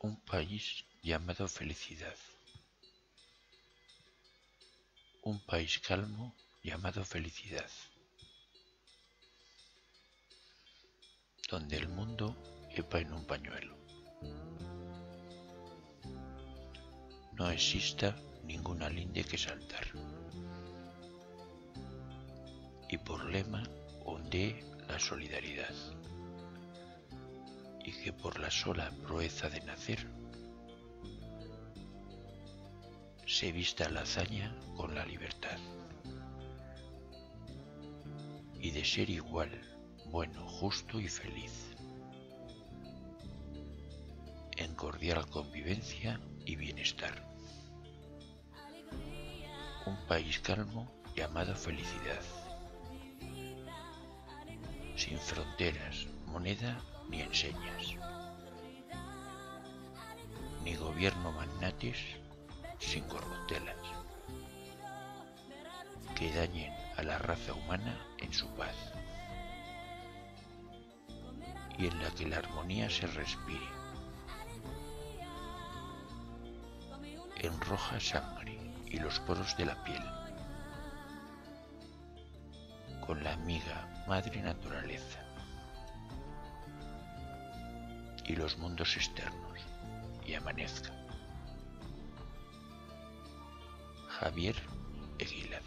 Un país llamado felicidad. Un país calmo llamado felicidad. Donde el mundo quepa en un pañuelo. No exista ninguna linde que saltar. Y por lema ondee la solidaridad y que por la sola proeza de nacer se vista la hazaña con la libertad. Y de ser igual, bueno, justo y feliz, en cordial convivencia y bienestar. Un país calmo llamado felicidad, sin fronteras, moneda ni enseñas, ni gobierno magnates sin corruptelas, que dañen a la raza humana en su paz. Y en la que la armonía se respire, en roja sangre y los poros de la piel, con la amiga madre naturaleza y los mundos externos y amanezca. Javier Eguiluz